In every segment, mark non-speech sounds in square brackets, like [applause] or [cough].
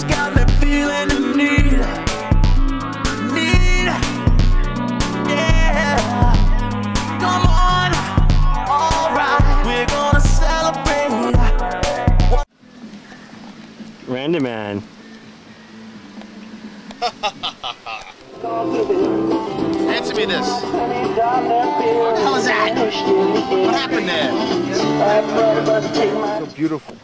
It's got me feeling the need. Need. Yeah. Come on. Alright, we're gonna celebrate. Randy man. [laughs] Answer me this. What the hell is that? What happened there? So beautiful.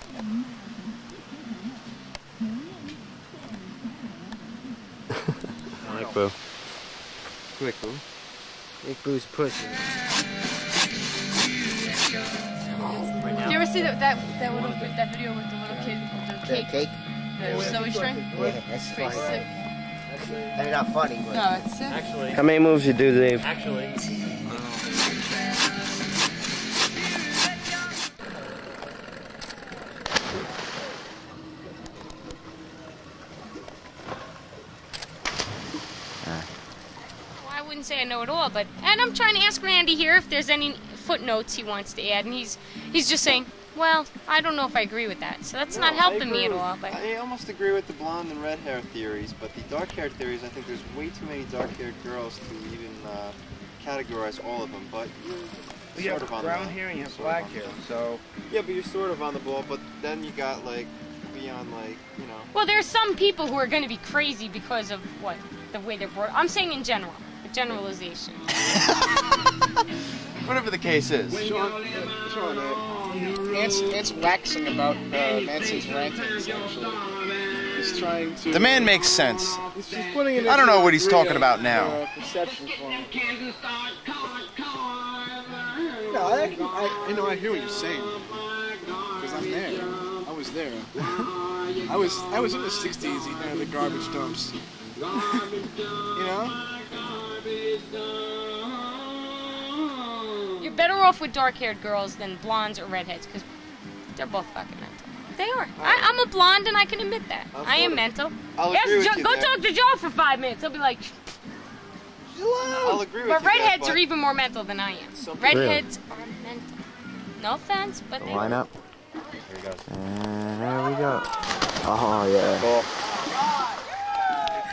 I like Boo. Quick, Boo. Make Boo's pussy. Did you ever see that that that little that video with the little kid with the cake? Cake? The snowy string? Yeah, that's Pretty funny. sick. They're not funny, but No, it's sick. Actually, How many moves you do, Dave? actually, Well, I wouldn't say I know it all, but and I'm trying to ask Randy here if there's any footnotes he wants to add, and he's he's just saying, well, I don't know if I agree with that, so that's not No, I helping me at all. But I almost agree with the blonde and red hair theories, but the dark hair theories, I think there's way too many dark haired girls to even uh, categorize all of them. But you're You sort have of on brown the, hair and you have black hair, so Yeah, but you're sort of on the ball. But then you got like beyond like you know. well, there's some people who are going to be crazy because of what the way they're brought. I'm saying in general, a generalization. [laughs] Whatever the case is. Shawn, Shawn uh, Ant's, Ant's waxing about uh, Manson's rankings, actually. He's trying to... The man makes sense. He's, he's putting it I don't know what he's talking about now. Uh, perception for me. No, I, I, I know I hear what you're saying. There. I was I was in the 60s eating at the garbage dumps. you know? You're better off with dark-haired girls than blondes or redheads because they're both fucking mental. They are. I, I'm a blonde and I can admit that. I'll I am sort mental. I'll Ask agree with Joe- you go there. talk to Joe for five minutes. He'll be like, Hello. I'll agree with but you. there, redheads but are even more mental than I am. Some- Redheads are mental. No offense, but they Line are. Up. And there we go. Oh, yeah.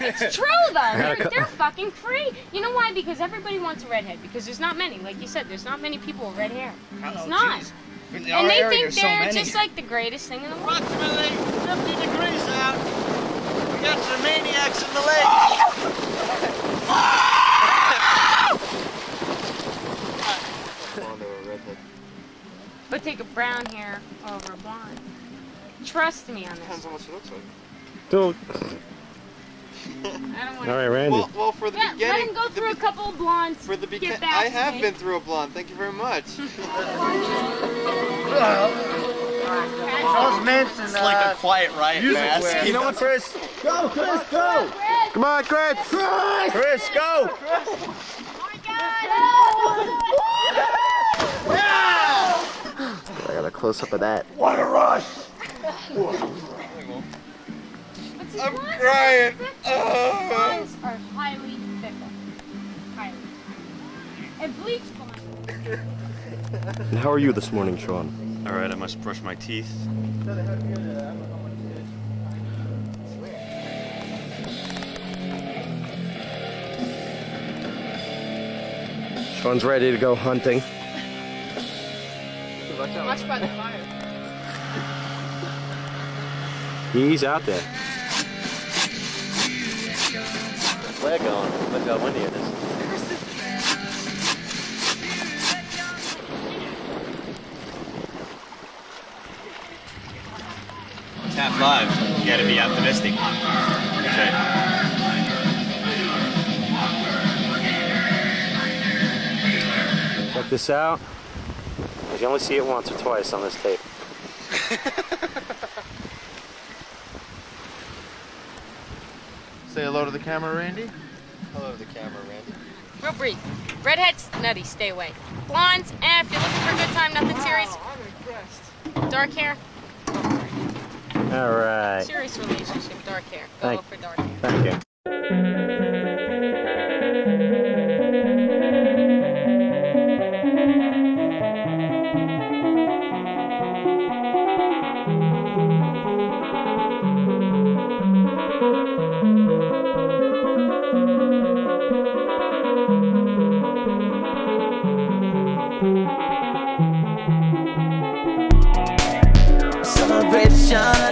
It's true though. [laughs] They're, they're fucking free. You know why? Because everybody wants a redhead. Because there's not many. Like you said, there's not many people with red hair. It's not. In And they area, think they're many. just like the greatest thing in the world. Approximately 50 degrees out. We got some maniacs in the lake. Blonde or a redhead. But take a brown hair over a blonde. Trust me on Depends this. on what she looks like. Don't. I don't want All right, Randy. Well, well, for the Yeah, let him go the through a couple of blondes. For the beginning, I have me. been through a blonde. Thank you very much. [laughs] [laughs] Charles Manson. It's like a uh, quiet riot mask. You know what, Chris? Go, Chris, go! Come on, Chris! Chris! Chris, go! I got a close up of that. What a rush! I'm crying. Are. Oh. Blondes are highly fickle. Highly. And bleach. And how are you this morning, Shawn? all right. I must brush my teeth. Shawn's ready to go hunting. Watch by the fire. He's out there. Flag on. Look how windy it is. It's half live. You gotta be optimistic. That's right. Check this out. You can only see it once or twice on this tape. [laughs] Say hello to the camera, Randy. Hello to the camera, Randy. Real brief. Redheads, nutty, stay away. Blondes, eh, if you're looking for a good time, nothing serious. Dark hair, All right. serious relationship, dark hair. Go Thank- for dark hair. Thank you. Celebration